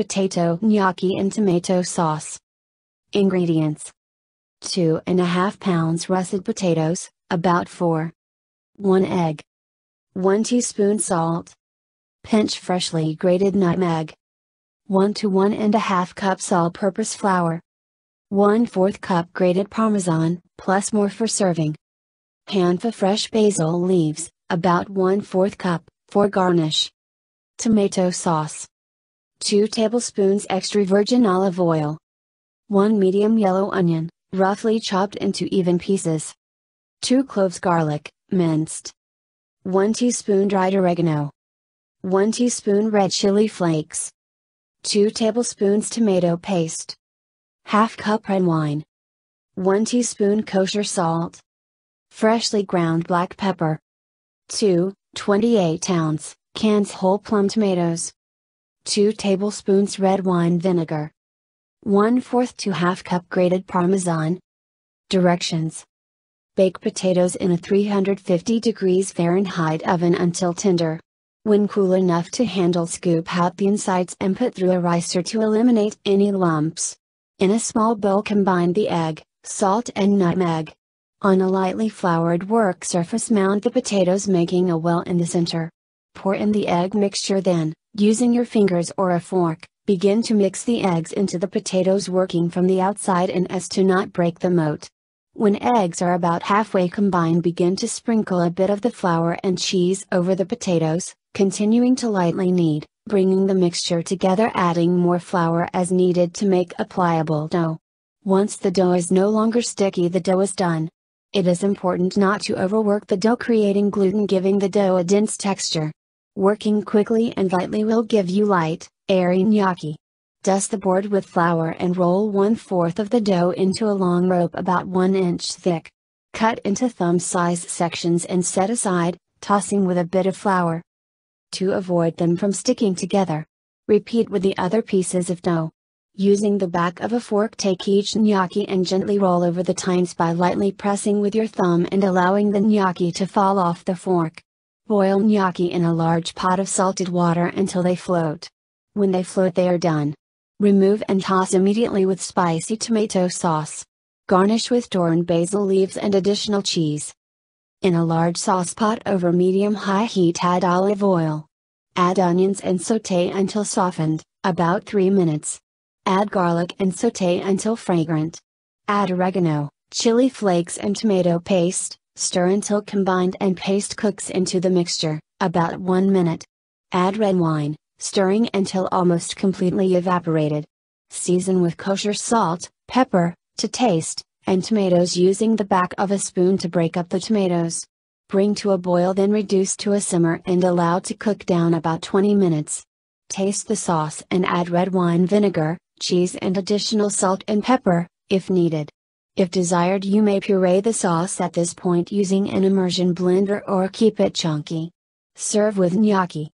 potato gnocchi and tomato sauce. Ingredients 2 and a half pounds russet potatoes, about 4. 1 egg. 1 teaspoon salt. Pinch freshly grated nutmeg. 1 to 1 and a half cups all purpose flour. 1 4th cup grated parmesan, plus more for serving. Handful fresh basil leaves, about 1 4th cup, for garnish. Tomato sauce. 2 tablespoons extra virgin olive oil. 1 medium yellow onion, roughly chopped into even pieces. 2 cloves garlic, minced. 1 teaspoon dried oregano. 1 teaspoon red chili flakes. 2 tablespoons tomato paste. Half cup red wine. 1 teaspoon kosher salt. Freshly ground black pepper. 2, 28 ounce, cans whole plum tomatoes. 2 tablespoons red wine vinegar. 1 4th to half cup grated parmesan. Directions Bake potatoes in a 350 degrees Fahrenheit oven until tender. When cool enough to handle, scoop out the insides and put through a ricer to eliminate any lumps. In a small bowl, combine the egg, salt, and nutmeg. On a lightly floured work surface, mount the potatoes, making a well in the center. Pour in the egg mixture, then, Using your fingers or a fork, begin to mix the eggs into the potatoes working from the outside and as to not break the moat. When eggs are about halfway combined begin to sprinkle a bit of the flour and cheese over the potatoes, continuing to lightly knead, bringing the mixture together adding more flour as needed to make a pliable dough. Once the dough is no longer sticky the dough is done. It is important not to overwork the dough creating gluten giving the dough a dense texture. Working quickly and lightly will give you light, airy gnocchi. Dust the board with flour and roll one fourth of the dough into a long rope about 1 inch thick. Cut into thumb size sections and set aside, tossing with a bit of flour. To avoid them from sticking together. Repeat with the other pieces of dough. Using the back of a fork take each gnocchi and gently roll over the tines by lightly pressing with your thumb and allowing the gnocchi to fall off the fork. Boil gnocchi in a large pot of salted water until they float. When they float, they are done. Remove and toss immediately with spicy tomato sauce. Garnish with torn basil leaves and additional cheese. In a large saucepot over medium high heat, add olive oil. Add onions and saute until softened, about 3 minutes. Add garlic and saute until fragrant. Add oregano, chili flakes, and tomato paste. Stir until combined and paste cooks into the mixture, about 1 minute. Add red wine, stirring until almost completely evaporated. Season with kosher salt, pepper, to taste, and tomatoes using the back of a spoon to break up the tomatoes. Bring to a boil then reduce to a simmer and allow to cook down about 20 minutes. Taste the sauce and add red wine vinegar, cheese and additional salt and pepper, if needed. If desired you may puree the sauce at this point using an immersion blender or keep it chunky. Serve with gnocchi.